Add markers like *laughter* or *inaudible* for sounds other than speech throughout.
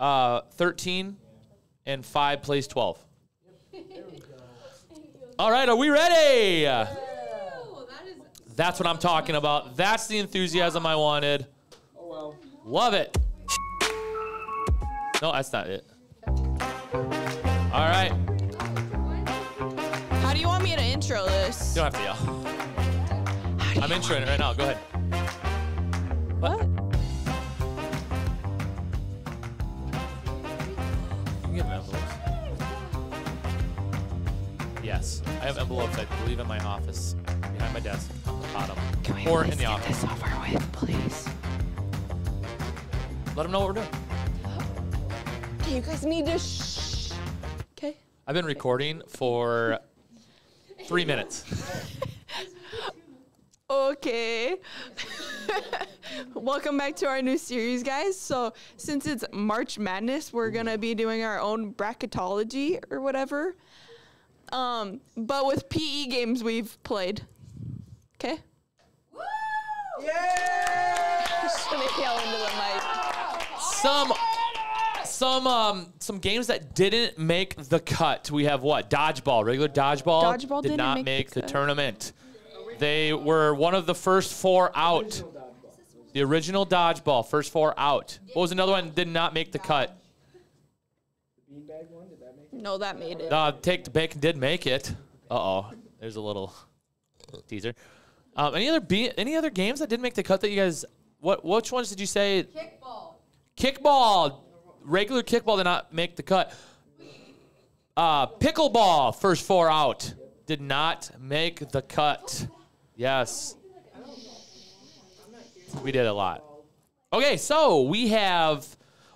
uh, 13, and 5 plays 12. All right, are we ready? That's what I'm talking about. That's the enthusiasm I wanted. Oh well. Love it. No, that's not it. All right. How do you want me to intro this? You don't have to yell. I'm introing it right now. Go ahead. What? Envelopes. I believe in my office, behind my desk, on the bottom, or in the office. This over with, please? Let them know what we're doing. Okay, you guys need to shh. Okay. I've been recording for three minutes. *laughs* Okay. *laughs* Welcome back to our new series, guys. So, since it's March Madness, we're gonna be doing our own bracketology or whatever. Um, but with PE games we've played. Okay. *laughs* Shouldn't yell into the mic. Some, some, um, some games that didn't make the cut. We have what? Dodgeball, regular dodgeball. Dodgeball did didn't not make the the tournament. They were one of the first four out. The original dodgeball, first four out. What was another one did not make the cut? Beanbag one, did that make No, that made it. Uh, Take the Bacon did make it. Uh oh, there's a little teaser. Um, any other be- any other games that didn't make the cut that you guys? What which ones did you say? Kickball. Kickball, regular kickball did not make the cut. Uh, pickleball, first four out, did not make the cut. Yes, we did a lot. Okay, so we have,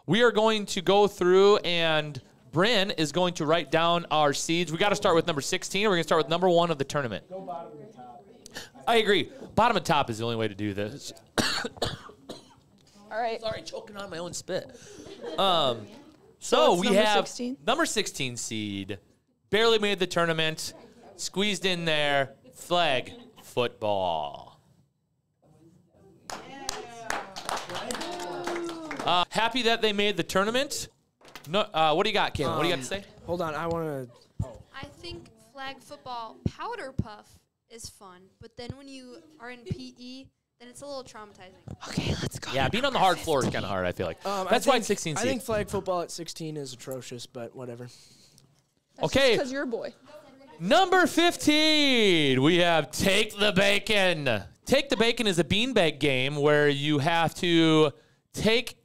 we are going to go through and Bryn is going to write down our seeds. We got to start with number 16. We're going to start with number one of the tournament. Go bottom to top. I agree. Bottom and top is the only way to do this. *coughs* All right. Sorry, choking on my own spit. *laughs* Um, so it's we number have 16? number 16 seed, barely made the tournament, squeezed in there, flag football. Uh, happy that they made the tournament. No, uh, what do you got, Kim? what do you got to say? Hold on, I want to. I think flag football powder puff is fun, but then when you are in PE, then it's a little traumatizing. Okay, let's go. Yeah, being on the hard floor is kind of hard. I feel like Um, that's I why it's 16 I think flag football at 16 is atrocious, but whatever. okay, Because you're a boy. Number 15, we have Take the Bacon. Take the Bacon is a beanbag game where you have to take,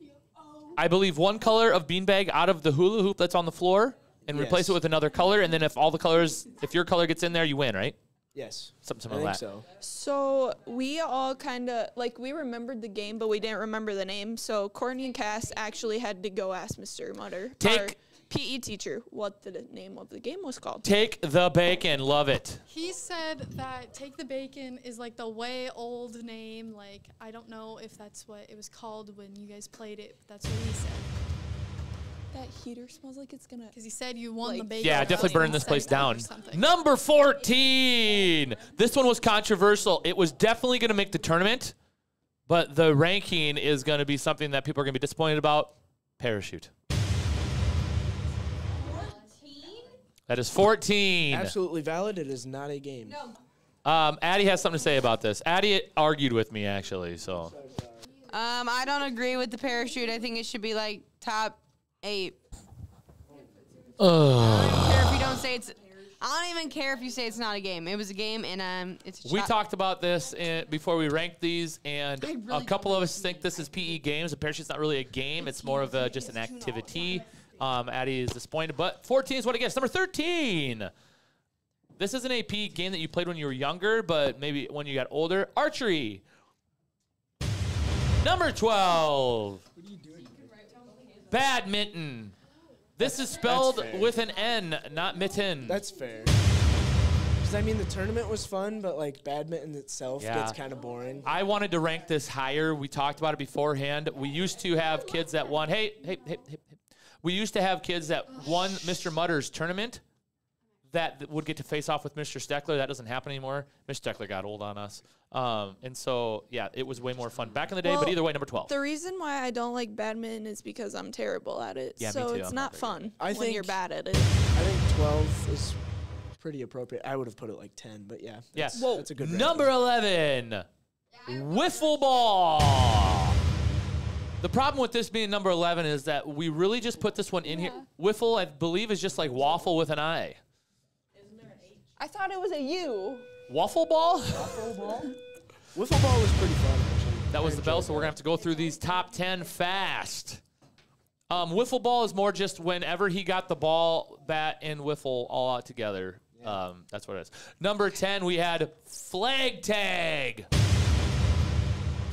I believe, one color of beanbag out of the hula hoop that's on the floor and replace it with another color. And then if all the colors, if your color gets in there, you win, right? Yes. Something, I something think like that. so. So we all kind of like we remembered the game, but we didn't remember the name. So Courtney and Cass actually had to go ask Mr. Mutter, our Take- PE teacher, what the name of the game was called. Take the Bacon. Love it. He said that Take the Bacon is like the way old name. Like, I don't know if that's what it was called when you guys played it, but that's what he said. That heater smells like it's gonna. Because he said you won the bacon. Yeah, definitely burn this place down. Number 14. This one was controversial. It was definitely going to make the tournament, but the ranking is going to be something that people are going to be disappointed about. Parachute. That is 14. Absolutely valid. It is not a game. Um, Addie has something to say about this. Addie argued with me, actually, so. Um, I don't agree with the parachute. I think it should be like top eight. I don't care if you don't say it's. I don't even care if you say it's not a game. It was a game, and um, it's. A We shot- talked about this in, before we ranked these, and a couple of us think this is PE games. The parachute's not really a game; it's more of a, just an activity. Um, Addie is disappointed, but 14 is what it gets. Number 13. This is an AP game that you played when you were younger, but maybe when you got older. Archery. Number 12. Badminton. This is spelled with an N, not mitten. That's fair. Because I mean, the tournament was fun, but like badminton itself Yeah. gets kind of boring. I wanted to rank this higher. We talked about it beforehand. We used to have kids that won. Hey, hey, hey, hey. We used to have kids that won Mr. Mutter's tournament. that would get to face off with Mr. Steckler. That doesn't happen anymore. Mr. Steckler got old on us. Um, and so, yeah, it was way more fun back in the day. but either way, number 12. The reason why I don't like badminton is because I'm terrible at it. Yeah, me so too. it's I'm not fun I when you're bad at it. I think 12 is pretty appropriate. I would have put it like 10, but yeah. Yeah. That's, a good Number ranking. 11, wiffle ball. The problem with this being number 11 is that we really just put this one in here. Wiffle, I believe, is just like waffle with an I. Isn't there an "h"? I thought it was a U. Waffle ball? Wiffle *laughs* ball was pretty fun, actually. That was the bell, so we're gonna have to go through these top ten fast. Um, wiffle ball is more just whenever he got the ball, bat, and wiffle all out together. Um, that's what it is. Number ten, we had flag tag.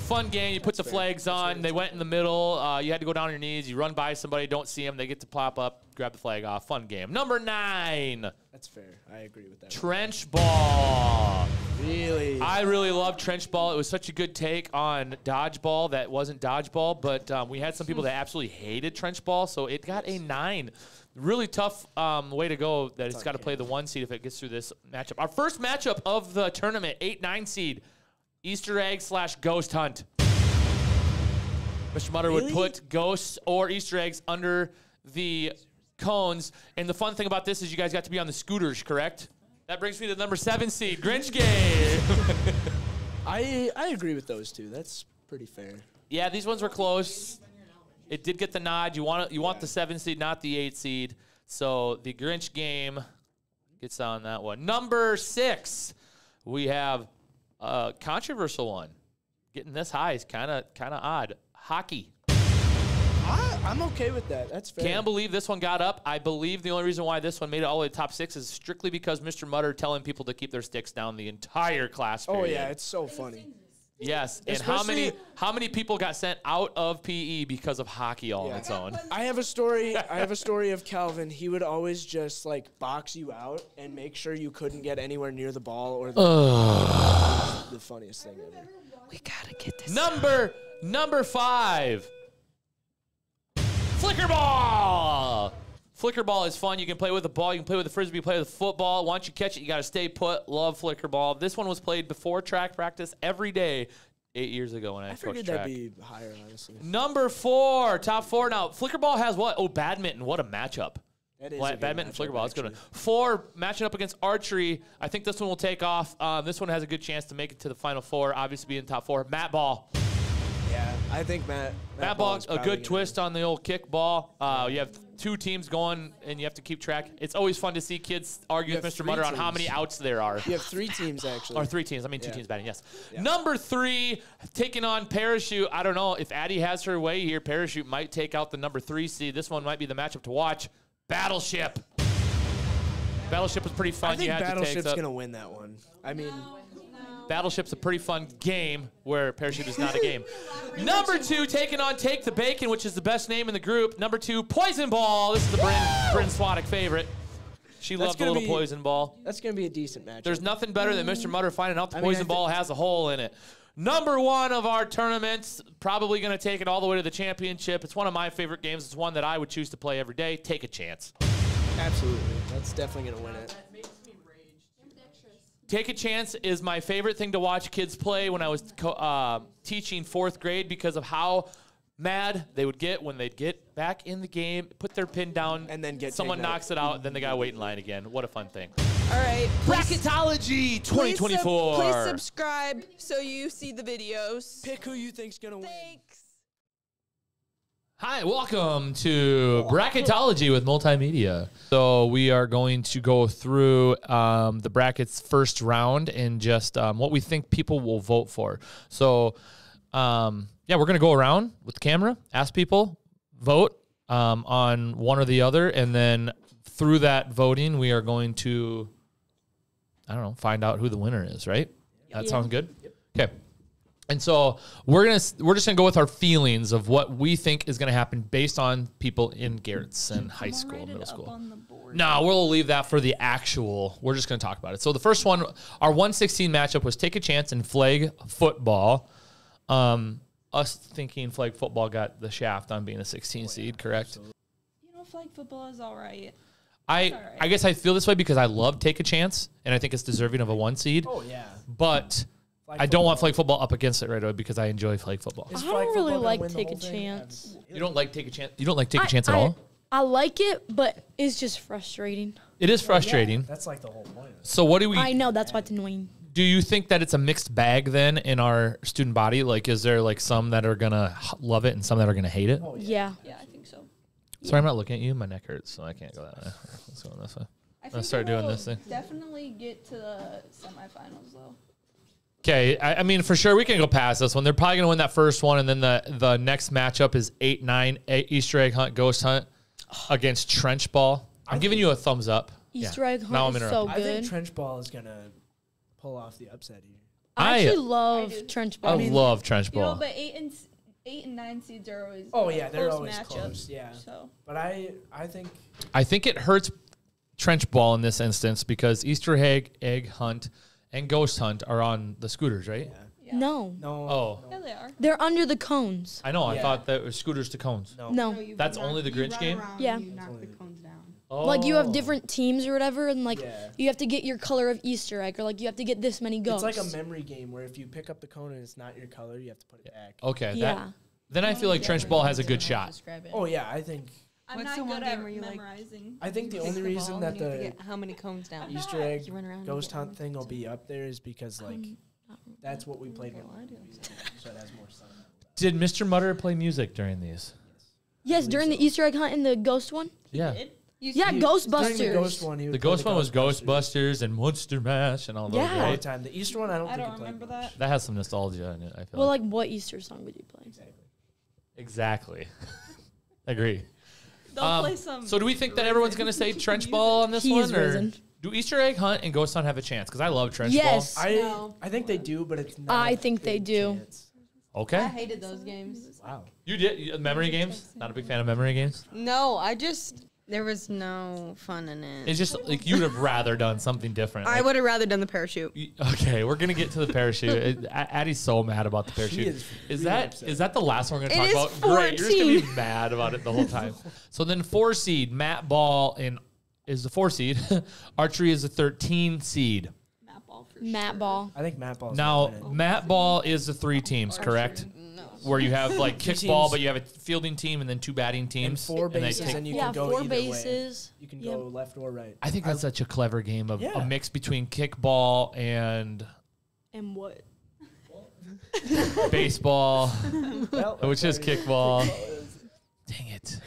Fun game. You put the flags on. They went in the middle. Uh, you had to go down on your knees. You run by somebody, don't see them. They get to pop up, grab the flag off. Fun game. Number nine, That's fair. I agree with that. trench ball. Really? I really love trench ball. It was such a good take on dodgeball that wasn't dodgeball, but um, we had some people that *laughs* absolutely hated trench ball, so it got a nine. Really tough um, way to go that it's got to play the one seed if it gets through this matchup. Our first matchup of the tournament, eight nine seed, Easter egg slash ghost hunt. Mr. Mutter would put ghosts or Easter eggs under the cones. And the fun thing about this is you guys got to be on the scooters, correct? That brings me to the number seven seed, Grinch game. *laughs* I I agree with those two. That's pretty fair. yeah, these ones were close. It did get the nod. You want you want the seven seed, not the eight seed. So the Grinch game gets on that one. Number six, we have a controversial one. Getting this high is kind of kind of odd. Hockey. I, I'm okay with that. That's fair. Can't believe this one got up. I believe the only reason why this one made it all the way to top six is strictly because Mr. Mutter telling people to keep their sticks down the entire class. Oh, period. oh yeah, it's so funny. yes. And how many how many people got sent out of PE because of hockey all on its own? I have a story. *laughs* I have a story of Calvin. He would always just like box you out and make sure you couldn't get anywhere near the ball or the, the funniest thing ever. We gotta get this. Number number five. Flicker ball. Flicker ball is fun. You can play with the ball. You can play with the frisbee. You play with the football. Once you catch it, you got to stay put. Love flicker ball. This one was played before track practice every day, eight years ago when I, I coached figured track. that'd be higher, honestly. Number four, top four now. Flicker ball has what? Oh, badminton. What a matchup. That is Well, badminton, matchup, flicker ball. That's good. one. actually. Four matching up against archery. I think this one will take off. Um, this one has a good chance to make it to the final four. Obviously, be in top four. Mat ball. Yeah, I think Mat. Mat Ball ball, a good twist on the old kick ball. Uh, you have two teams going, and you have to keep track. It's always fun to see kids argue with Mr. Mutter on how many outs there are. You have three teams actually. Or three teams. I mean, two Yeah. teams batting, yes. Number three, taking on Parachute. I don't know if Addie has her way here. Parachute might take out the number three seed. This one might be the matchup to watch. Battleship. Battleship was pretty fun. I think you had to Battleship's take the, gonna win that one. I mean, Battleship's a pretty fun game where Parachute is not a game. *laughs* Number two, taking on Take the Bacon, which is the best name in the group. Number two, Poison Ball. This is the Bryn, Bryn Swadek favorite. She That's loved the little be- poison ball. that's gonna be a decent match. There's nothing better than Mr. Mutter finding out the I poison thi- ball has a hole in it. Number one of our tournaments, probably going to take it all the way to the championship. It's one of my favorite games. It's one that I would choose to play every day. Take a chance. Absolutely, that's definitely gonna win it. That makes me raged. Take a Chance is my favorite thing to watch kids play when I was uh, teaching fourth grade because of how mad they would get when they'd get back in the game, put their pin down, And then get someone knocks it out, then they gotta wait in line again. What a fun thing! All right. Bracketology Please sub- 2024. Please subscribe so you see the videos. Pick who you think's gonna win. Thanks. Hi, welcome to Bracketology with Multimedia. So we are going to go through um, the brackets first round and just um, what we think people will vote for. So um, yeah, we're gonna go around with the camera, ask people, vote um, on one or the other, and then through that voting, we are going to I don't know find out who the winner is. Right? That sounds good. Okay. And so we're gonna we're just gonna go with our feelings of what we think is gonna happen based on people in Garretson High School, middle school. No, we'll leave that for the actual. We're just gonna talk about it. So the first one, our 116 matchup was take a chance and flag football. Um, us thinking flag football got the shaft on being a 16 seed, oh, correct? You know, flag football is all right. I I guess I feel this way because I love take a chance and I think it's deserving of a one seed. Oh yeah. But Flag I don't want flag football up against it right away because I enjoy flag football. Is I flag don't really like take whole a thing? chance. You don't like take a chance. You don't like take a I- chance at I- all. I like it, but it's just frustrating. It is frustrating. That's like the whole point. So what do we? I know that's why it's annoying. Do you think that it's a mixed bag then in our student body? Like, is there like some that are gonna love it and some that are gonna hate it? Oh, Yeah. Yeah, I think so. Sorry, I'm not looking at you. My neck hurts, so I can't go that way. Let's go this way. I Let's start doing this thing. Definitely get to the semifinals though. Okay, I, I mean for sure we can go past this one. They're probably gonna win that first one, and then the the next matchup is eight nine eight Easter egg hunt ghost hunt against trench ball. I'm giving you a thumbs up. Easter Yeah. egg Now hunt I'm is so interrupting. I think good. trench ball is gonna pull off the upset here. I I- actually love I do. trench I, ball. love trench You know, but eight and eight and nine seeds are always Oh yeah, they're close always matchups. close. Yeah, So but I I think I think it hurts trench ball in this instance because Easter egg egg hunt and ghost hunt are on the scooters, right? yeah. no, No. Oh, yeah, they are. they're under the cones. I know. I thought that was scooters to cones. No. No, That's only the Grinch game. Yeah. Oh. like you have oh. different teams or whatever, and like Yeah. you have to get your color of Easter egg, or like you have to get this many ghosts. It's like a memory game where if you pick up the cone and it's not your color, you have to put it back. Okay. yeah. That, then I feel like trench ball has a good shot. Oh yeah, I think I'm What's not the one good game at where you, like, memorizing. I think the only the reason that and you have to the how many cones down? Easter egg You run around ghost hunt thing will be up there is because like that's what we played with. So it has more stuff. Did Mr. Mutter play music during these? yes, during the Easter egg hunt and the ghost one. Yeah. Yeah, He- During the Ghostbusters. ghost one, he would The ghost one was Ghostbusters Ghostbusters and Monster Mash and all those, Yeah. all the time. The Easter one, I don't I think don't he played remember much. that. That has some nostalgia in it, I feel Well, like. like what Easter song would you play? Exactly. Exactly. *laughs* Agree. They'll Um, play some. So do we think that everyone's going to say *laughs* trench ball on this He one? is Or risen. do Easter egg hunt and ghost hunt have a chance? Because I love trench Yes. I No. I think they do, but it's not. I a think they do. chance. ball. I hated those games. Wow. You did memory games? Not a big fan of memory games? No, I just there was no fun in it. It's just like you'd have rather done something different. I Like, would have rather done the parachute. y- Okay, we're gonna get to the parachute. It- *laughs* A- Addie's so mad about the parachute. is Is really that upset. is that the last one we're gonna It talk is about? Great, you're just gonna be 14. mad about it the whole time. *laughs* so then four seed Mat Ball in is the four seed. *laughs* Archery is the thirteen seed. Mat ball for Mat sure. ball. I think Mat Ball's Now gonna win it. Mat Ball is the three teams, correct? No. Where you have like *laughs* Two kickball, teams. but you have a fielding team and then two batting and teams. four they bases, take- and you yeah, can go four either way. bases. You can Yep. go left or right. I think that's such a clever game of a mix between kickball and And what? *laughs* baseball, Well, *laughs* which is that's kickball. Dang it.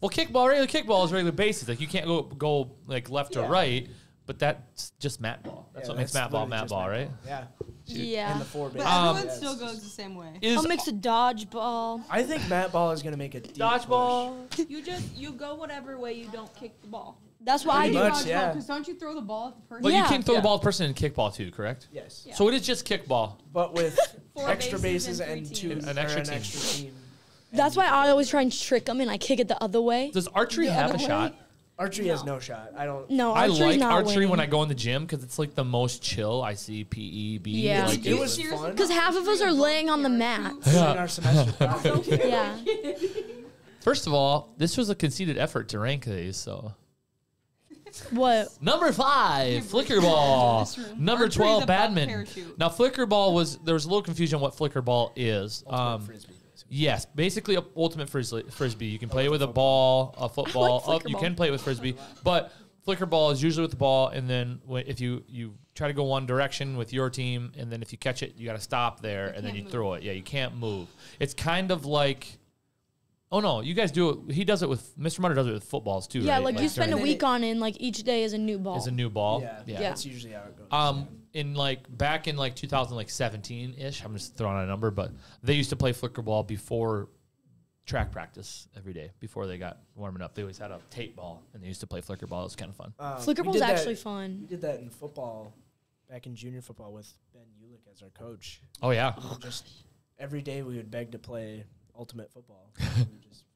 well, kickball, regular kickball is regular bases. Like you can't go go like left or Yeah. right, but that's just mat ball. That's Yeah, what makes mat ball literally mat just ball, right? Yeah. Yeah. And the four But bases. Um, everyone yeah, still goes the same way. Is I'll mix a dodgeball. I think Mat Ball is gonna make a deep dodgeball? You just you go whatever way you don't kick the ball. That's why I Pretty do. much, yeah. Because don't you throw the ball at the person? But you can throw Yeah. the ball at the person in kickball too, correct? Yes. Yeah. So it is just kickball. But with *laughs* extra bases bases and and, two teams. An or extra an team. extra team. That's why I always try and trick them, and I kick it the other way. Does archery The have a way? shot? Archery has no shot. I don't. No, I archery's like not archery winning. when I go in the gym because it's like the most chill. I see PEB. Yeah. Like, It it's- was fun. Because half of us are laying on the mat. in our semester. *laughs* Yeah. First of all, this was a conceded effort to rank these. So What? number five, flicker ball. Number Archery's twelve, above badminton. parachute. Now flicker ball was there was a little confusion on what flicker ball is. Um, Frisbee. Yes, basically a ultimate frisbee. Frisbee. You can play it with a ball, a *laughs* football. flicker oh, you ball. can play it with frisbee, but flicker ball is usually with the ball, and then if you you try to go one direction with your team, and then if you catch it, you got to stop there, and then you move. throw it. Yeah, you can't move. It's kind of like. Oh no, you guys do it. He does it with Mr. Mutter does it with footballs too. Yeah, right? like you spend a during- week on it, and like each day is a new ball. is a new ball. Yeah, yeah. That's usually how it goes. Um, in like back in like 2017 ish, I'm just throwing out a number, but they used to play flicker ball before track practice every day before they got warming up. They always had a tape ball and they used to play flicker ball. It was kind of fun. Um, Flicker we ball's did that- actually We did that in football, back in junior football with Ben Ulick as our coach. Oh yeah, We just every day we would beg to play ultimate football. *laughs* we just play that for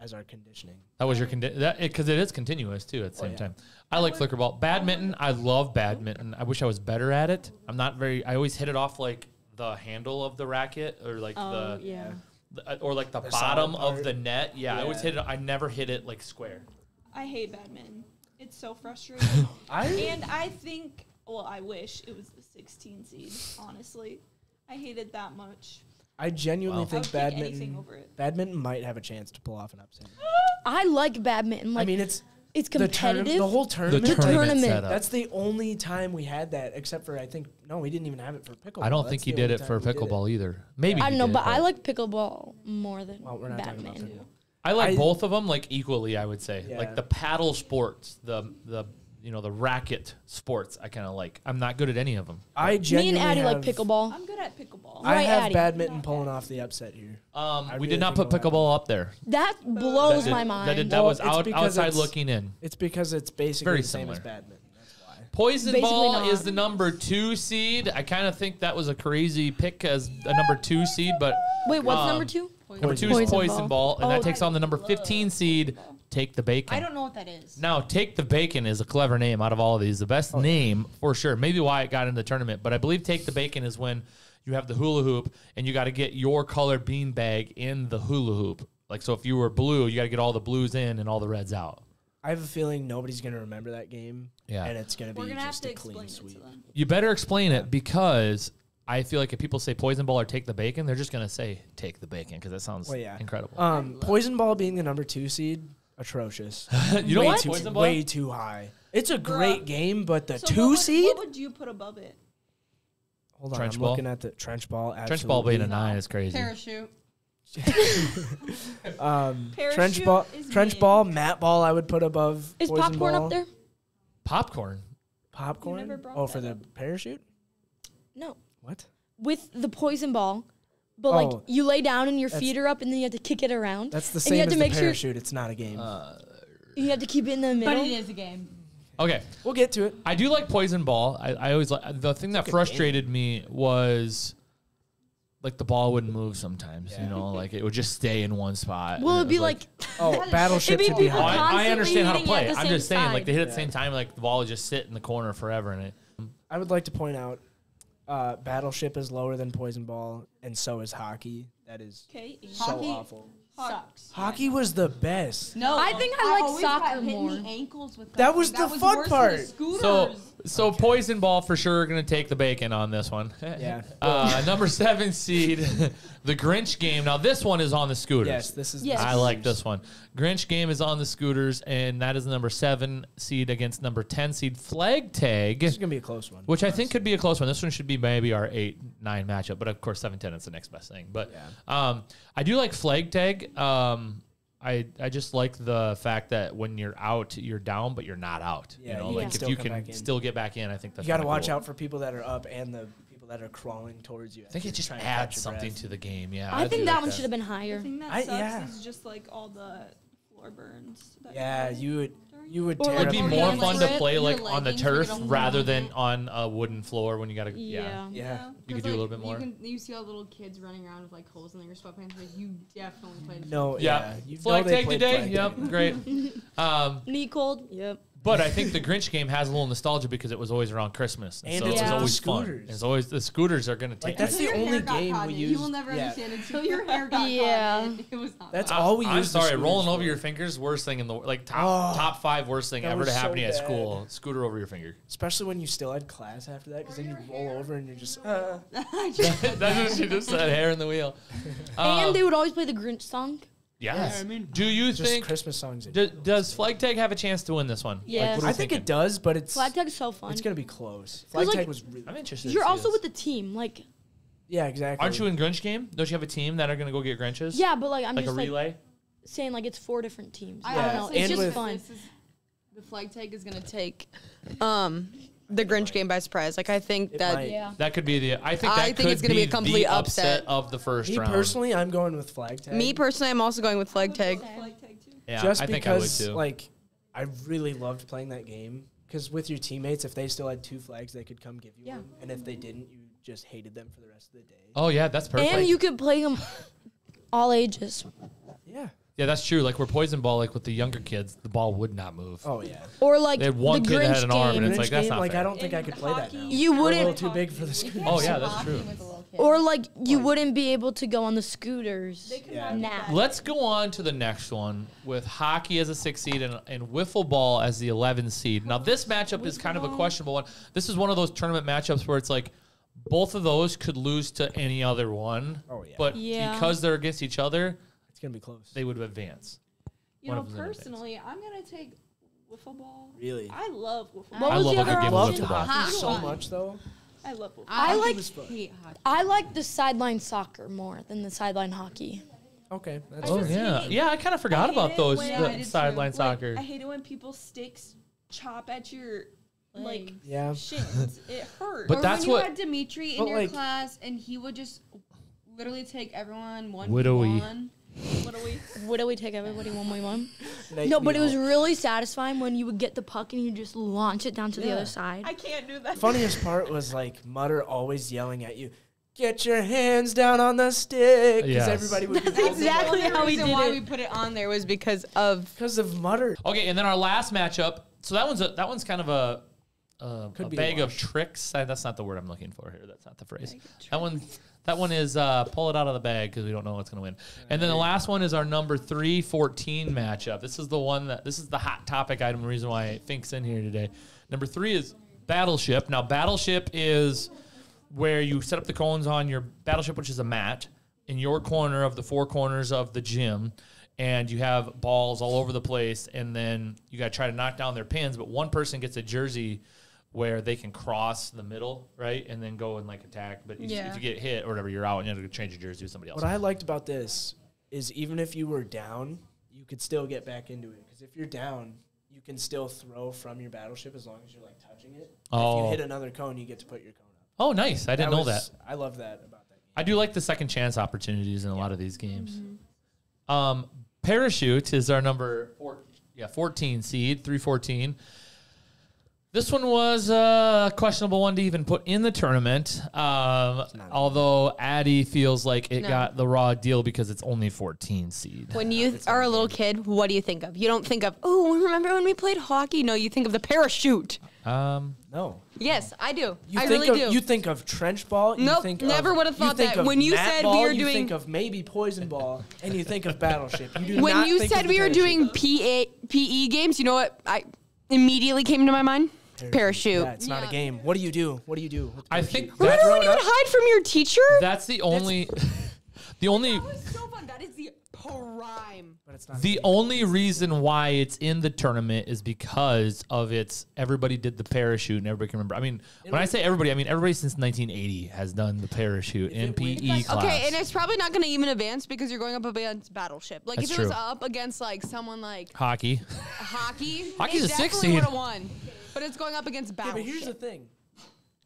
as our conditioning. that was your condition that because it is continuous too at the Oh, same yeah. time. I like flicker ball. Badminton, I love badminton. I wish I was better at it. I'm not very. I always hit it off like the handle of the racket or like Oh the, yeah. the uh, or like the, The bottom of the net. Yeah, I always hit it. I never hit it like square. I hate badminton. It's so frustrating. *laughs* I and I think, well, I wish it was the 16 seed. Honestly, I hate it that much. I genuinely Wow. I would think pick anything badminton over it. badminton might have a chance to pull off an upset. *gasps* I like badminton. Like I mean, it's it's the tourna- competitive. the whole tournament. The tournament. setup. That's the only time we had that, except for I think no, we didn't even have it for pickleball. I don't That's think he the did only it time for we did it. pickleball either. Maybe I he don't know, did, but I like pickleball more than Well, we're not talking about badminton. pickleball. I like I- both of them like equally. I would say Yeah. like the paddle sports, the the you know the racket sports. I kind of like. I'm not good at any of them. I Me genuinely and Addie like have- pickleball. I'm good at pickleball. I Right, have Addie. badminton pulling off the upset here. Um, I we really did not think put it'll happen. pickleball up there. That blows That my mind. That, did, that Well, was it's out, because outside it's- looking in. It's because it's basically Very the same as similar. badminton. That's why. Poison Basically ball not. is the number two seed. I kind of think that was a crazy pick as a number two seed, but Wait, what's Um, number two? number two is Poison poison ball, ball. and that Oh, takes on the number 15 seed. Take the bacon. I don't know what that is. Now, Take the Bacon is a clever name out of all of these. The best name for sure. Maybe why it got in the tournament, but I believe Take the Bacon is when you have the hula hoop and you got to get your color bean bag in the hula hoop. Like, so if you were blue, you got to get all the blues in and all the reds out. I have a feeling nobody's gonna remember that game. Yeah. and it's gonna be We're gonna have just to a clean explain it sweep. to them. You better explain it because I feel like if people say poison ball or take the bacon, they're just going to say take the bacon because that sounds Well, yeah. incredible. Um, poison ball being the number two seed, atrocious. *laughs* you don't way like too, poison ball? way too high. It's a great game, but the So two what would, seed. What would you put above it? Hold on, Trench I'm ball? looking at the trench ball. Trench ball being a absolutely. nine is crazy. Parachute. *laughs* Um, trench Parachute ball, is trench mid. ball, mat ball. I would put above. Is poison popcorn ball. up there? Popcorn. Popcorn. never brought Oh, for that the parachute. No. What? With the poison ball. But like Oh. you lay down and your That's- feet are up and then you have to kick it around. That's the And same you have as to the make sure- parachute. It's not a game. Uh, You have to keep it in the middle. But it is a game. Okay. we'll get to it. I do like poison ball. I, I always like the thing that good frustrated me was like the ball wouldn't move sometimes. You know, like it would just stay in one spot. Well, it'd be was like, *laughs* Oh, *laughs* battleship be should be people Oh. I, I understand how to play. I'm just saying, like they hit at the same time, like the ball would just sit in the corner forever, and it. I would like to point out, uh, battleship is lower than poison ball, and so is hockey. That is Okay. so Hockey awful. Sucks. Hockey was the best. No, I think I like always got soccer hit in more. the ankles with That was the fun worse than part. the scooters. So, so poison ball for sure going to take the bacon on this one. Yeah. *laughs* Uh, number seven seed, *laughs* the Grinch game. Now this one is on the scooters. Yes, this is. Yes. I like this one. Grinch game is on the scooters, and that is the number seven seed against number ten seed Flag Tag, This is gonna be a close one. which I think could be a close one. This one should be maybe our eight nine matchup, but of course seven ten is the next best thing. But um, I do like Flag Tag. Um, I I just like the fact that when you're out, you're down, but you're not out. Yeah, you know, you like if you can still get back in, I think that's you got to watch cool. out for people that are up and the people that are crawling towards you. I think it just trying to catch adds something breath. to the game. Yeah, I do think like that one should have been higher. The thing that I- sucks yeah. is just like all the floor burns. that Yeah, you would. You would. Or tear It would be your more hands. fun to play like on the turf gonna rather than it. on a wooden floor when you gotta. Yeah, Yeah. Yeah. you could 'Cause, do a little bit more. You, can, you see all the little kids running around with like holes in their sweatpants. Like you definitely played. No. Yeah, Yeah. You flag know they tag played today. flag Yep, tag. great. *laughs* Um, Knee cold? Yep. But I think the Grinch game has a little nostalgia because it was always around Christmas, and, And so it's it was the always fun. It's always the scooters are gonna take. Like, that's that. the only game we use. You will never yeah. understand until your *laughs* hair got Yeah. caught in it. It was not. That's I- all we I'm used. sorry, rolling over your fingers, worst thing in the like top Oh, top five worst thing ever to was happen so to you at school. Scooter over your finger. Especially when you still had class after that, because then you roll over and you're just. *laughs* Uh. *laughs* That's what she just said. Hair in the wheel. Um, and they would always play the Grinch song. Yes. I mean, do you Just think Christmas songs. d- does Flag Tag have a chance to win this one? Yes. what are I we think thinking? it does, but it's Flag tag is so fun. it's gonna be close. Flag like, tag was really. I'm interested. to You're see also this. with the team. Like, Yeah, exactly. Aren't you in Grinch game? Don't you have a team that are gonna go get Grinches? yeah, but like, I'm like a just like relay. saying, like, it's four different teams. I I don't know. honestly It's and just with- fun. This is, the flag tag is gonna take um the Grinch game by surprise. Like I think It that might. Yeah. That could be the. I think I think could it's gonna be a complete upset upset. of the first Me round. personally, I'm going with flag tag. me personally, I'm also going with flag tag. Flag tag too. yeah, just I think I would because too. like I really loved playing that game because with your teammates, if they still had two flags, they could come give you Yeah. one, and if they didn't, you just hated them for the rest of the day. oh yeah, that's perfect. And you could play them all ages. Yeah. Yeah, that's true. Like we're poison ball. Like with the younger kids, the ball would not move. Oh yeah. Or like They had one the kid Grinch that had an arm, game. and it's Grinch like that's game, not like fair. I don't think I could play that hockey, now. You We're a little wouldn't- too big for the screen. Oh yeah, that's true. Or like you wouldn't be able to go on the scooters. Yeah. Now. Let's go on to the next one with hockey as a six seed and, and wiffle ball as the 11 seed. Now, this matchup is kind of a questionable one. This is one of those tournament matchups where it's like both of those could lose to any other one. Oh, yeah. But Yeah. because they're against each other, It's gonna be close. they would advance. you one know, of them's in advance. personally, I'm gonna take wiffle ball. Really? I love wiffle What ball. I was love the a good other game of Loved wiffle ball. hockey so much though. I love wiffle ball. I Hockey like was fun. hate hockey. I like the sideline soccer more than the sideline hockey. Okay. That's Oh, fair. yeah. hate- Yeah, I kind of forgot I hate about it those when- the I did too. sideline Like, soccer. I hate it when people sticks chop at your like Yeah. shins. It *laughs* hurts. But or that's when you what- had Dimitri in But, your like- class and he would just literally take everyone one Widowy. one. What do we? What do we take everybody one by one? Nate No, but it was Neal. really satisfying when you would get the puck and you just launch it down to the other side. I can't do that. Funniest part was like Mutter always yelling at you, "Get your hands down on the stick," because Yes. everybody would be exactly The how we reason did why it. we put it on there was because of because of Mutter. Okay, and then our last matchup. So that one's a, that one's kind of a, a, Could a be a bag of tricks. Uh, That's not the word I'm looking for here. That's not the phrase. That one that one is uh, pull it out of the bag because we don't know what's going to win. And then the last one is our number three fourteen matchup. This is the one that this is the hot topic item. The reason why Fink's in here today. Number three is Battleship. Now Battleship is where you set up the cones on your battleship, which is a mat, in your corner of the four corners of the gym, and you have balls all over the place, and then you got to try to knock down their pins. But one person gets a jersey where they can cross the middle, right, and then go and like attack. But you- Yeah. if you get hit or whatever, you're out, and you have to change your jersey with somebody else. What I liked about this is even if you were down, you could still get back into it. Because if you're down, you can still throw from your battleship as long as you're like touching it. Oh. If Oh. you hit another cone, you get to put your cone up. oh, nice! I didn't know was- that. I love that about that game. I do like the second chance opportunities in a lot of these games. Um, Parachute is our number four, yeah, 14 seed, 314. This one was a questionable one to even put in the tournament. Um, although Addie feels like it No. got the raw deal because it's only 14 seed. when you are a little kid. What do you think of? You don't think of oh, remember when we played hockey? No, you think of the parachute. Um, No. Yes, I do. You I think really of, do. You think of trench ball. You Nope, think never would've you thought think that. of When you mat said we ball, were you doing- think of maybe poison ball, and you think of battleship. You do when not you think of said the we were parachute. doing PA, PE games, you know what? I immediately came to my mind. Parachute. Yeah, it's not a game. What do you do? What do you do? I think Remember that's, when you would hide from your teacher? that's the only, *laughs* the only, was so fun. That is the prime. But it's not. the only reason why it's in the tournament is because of its everybody did the parachute and everybody can remember. I mean, when I say everybody, I mean everybody since 1980 has done the parachute in it wins- PE class. Okay, and it's probably not going to even advance because you're going up against Battleship. Like That's if it was up against like someone like hockey. hockey, Hockey's it a six seed. would have won. But it's going up against Yeah, but here's the thing.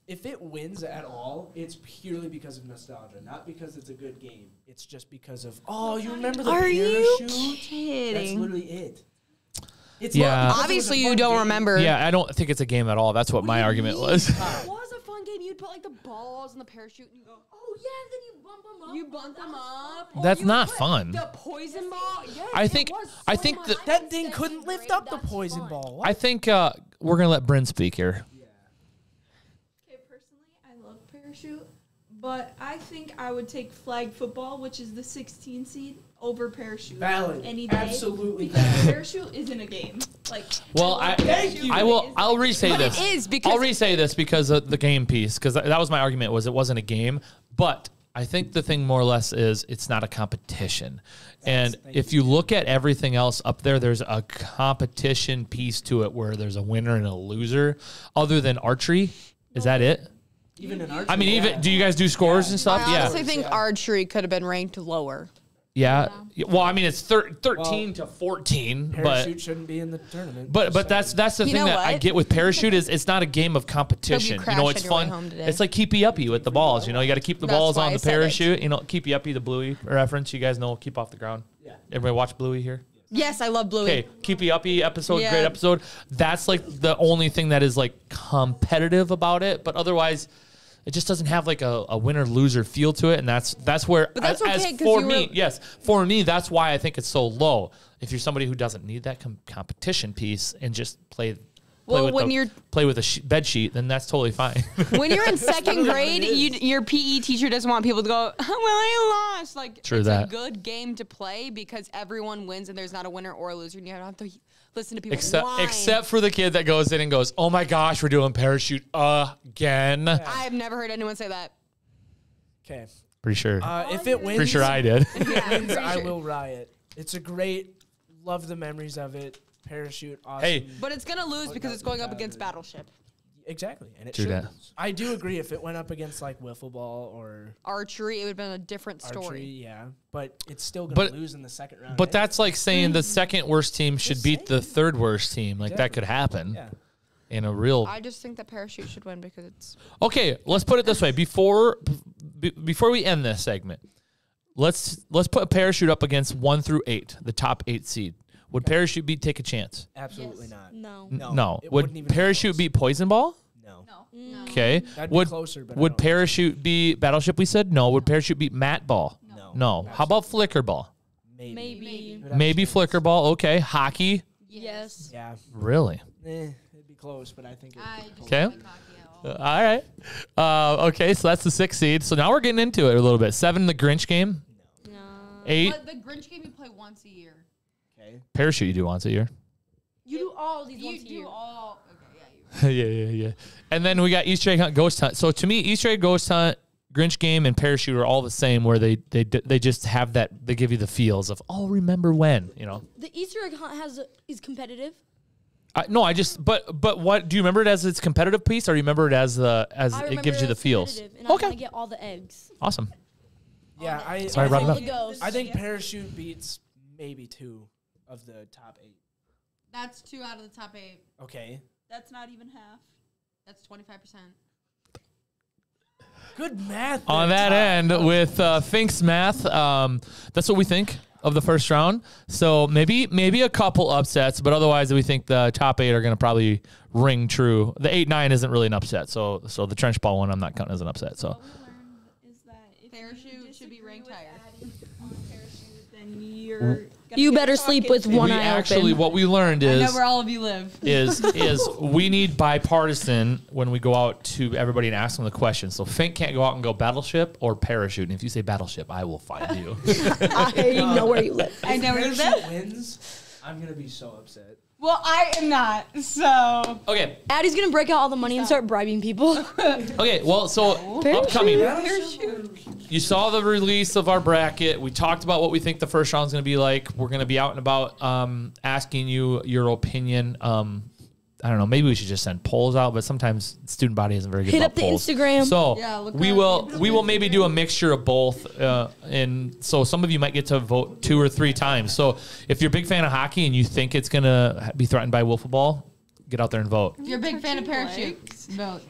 If it wins at all, it's purely because of nostalgia, not because it's a good game. It's just because of oh, you remember the Are you parachute? That's literally it. It's Yeah. not it Obviously, you don't game. remember. Yeah, I don't think it's a game at all. That's what my argument was. It was a fun game. You'd put like the balls in the parachute and you go, *gasps* Oh yeah, and then you bump them up. you bump them up. or That's you not put fun. The poison ball. Yes, I it think was I think much that That thing couldn't lift up the poison ball. What? I think uh, we're gonna let Bryn speak here. Okay, personally, I love parachute, but I think I would take flag football, which is the 16 seed, over parachute. Valid. Any day. Absolutely Because valid. parachute isn't a game. Like. Well, love I parachute, I will I'll not a re-say this. it is because I'll re-say this because of the game piece because that was my argument was it wasn't a game, but I think the thing more or less is it's not a competition. And if you look at everything else up there, there's a competition piece to it where there's a winner and a loser. Other than archery, is that it? Even in archery. I mean, even do you guys do scores and stuff? I Yeah. honestly think archery could have been ranked lower. Yeah. Well, I mean, it's thir- 13 to 14, but parachute shouldn't be in the tournament. But but that's that's the You thing know that I get with *laughs* parachute is it's not a game of competition. You crashed know, it's fun. It's like keepy uppy with the balls. You know, you got to keep the That's balls on I the said it. parachute. You know, keepy uppy the Bluey reference. You guys know keep off the ground. Yeah. Everybody watch Bluey here. Yes, I love Bluey. Okay, keepy uppy episode, Yeah. great episode. That's like the only thing that is like competitive about it. But otherwise. It just doesn't have like a, a winner loser feel to it, and that's that's where. But that's as okay, 'cause for me, were- yes, for me, that's why I think it's so low. If you're somebody who doesn't need that com- competition piece and just play play Well, when the, you're- play with a sh- bed sheet, then that's totally fine. *laughs* when you're in second grade, you, your PE teacher doesn't want people to go, well, I lost. Like, True it's that. a good game to play because everyone wins and there's not a winner or a loser. And you don't have to listen to people except whine. except for the kid that goes in and goes, "Oh my gosh, we're doing parachute again." I've never heard anyone say that. Okay. Pretty sure. Uh, if it wins, Pretty sure I did. *laughs* If it wins, pretty I will riot. It's a great. Love the memories of it. Parachute. Awesome. Hey. But it's going to lose because it's going up against at- Battleship. Exactly, and it True should. that. I do agree. If it went up against like wiffle ball or Archery, it would have been a different archery, story. yeah, but it's still gonna But- lose in the second round. But anyway. that's like saying the hmm. second worst team should beat the third worst team. Like that could happen yeah. in a real. I just think that Parachute should win because it's. Okay, let's put it this way: before b- before we end this segment, let's let's put a parachute up against one through eight, the top eight seed. Would parachute beat take a chance? Absolutely not. No. No, No. it wouldn't Would even be parachute close. beat poison ball? No. Okay. That'd be would closer, but would don't parachute be battleship? We said no. Would parachute be mat ball? No. No. How about flicker ball? Maybe. Maybe. It would have a Maybe flicker ball. Okay. Hockey. Yes. Yeah. Really? Eh, it'd be close, but I think. It'd be close. Okay. Uh, all right. Uh, okay, so that's the sixth seed. So now we're getting into it a little bit. Seven, the Grinch game. No. Eight, But the Grinch game you play once a year. Okay. parachute you do once a year. You do all these You once a do year. all. Okay, *laughs* yeah, yeah, yeah, yeah. And then we got Easter egg hunt, ghost hunt. So to me, Easter egg, ghost hunt, Grinch game, and parachute are all the same. Where they they they just have that they give you the feels of oh remember when you know. The Easter egg hunt has is competitive. I, no, I just but but what do you remember it as its competitive piece, or you remember it as the as it remember gives you the feels? And Okay, want get all the eggs. awesome. Yeah, I. Sorry, I brought it think, All the ghosts. I think parachute beats maybe two of the top eight. That's two out of the top eight. Okay. That's not even half. That's twenty five percent. Good math. On that Todd. end, with uh, Fink's math, um, that's what we think of the first round. So maybe maybe a couple upsets, but otherwise we think the top eight are going to probably ring true. The eight nine isn't really an upset, so so the trench ball one I'm not counting as an upset. So Is that Parachute should be ranked higher. on parachute, then you're. Gonna You better sleep with one we eye actually open. what we learned I is know where all of you live. is *laughs* is we need bipartisan when we go out to everybody and ask them the question. So Fink can't go out and go battleship or parachute. And if you say battleship, I will find you. *laughs* I know where you live. I know where you Parachute live. wins. I'm gonna be so upset. Well, I am not. So okay, Addie's gonna break out all the money and start bribing people. *laughs* okay. Well, so upcoming. You saw the release of our bracket. We talked about what we think the first round's going to be like. We're going to be out and about um, asking you your opinion. Um, I don't know. Maybe we should just send polls out, but sometimes student body isn't very good. Hit about up the polls. Instagram. So Yeah, look we will we will maybe do a mixture of both, uh, and so some of you might get to vote two or three times. So if you're a big fan of hockey and you think it's going to be threatened by wiffle ball, get out there and vote. if you're a big fan of parachutes, vote.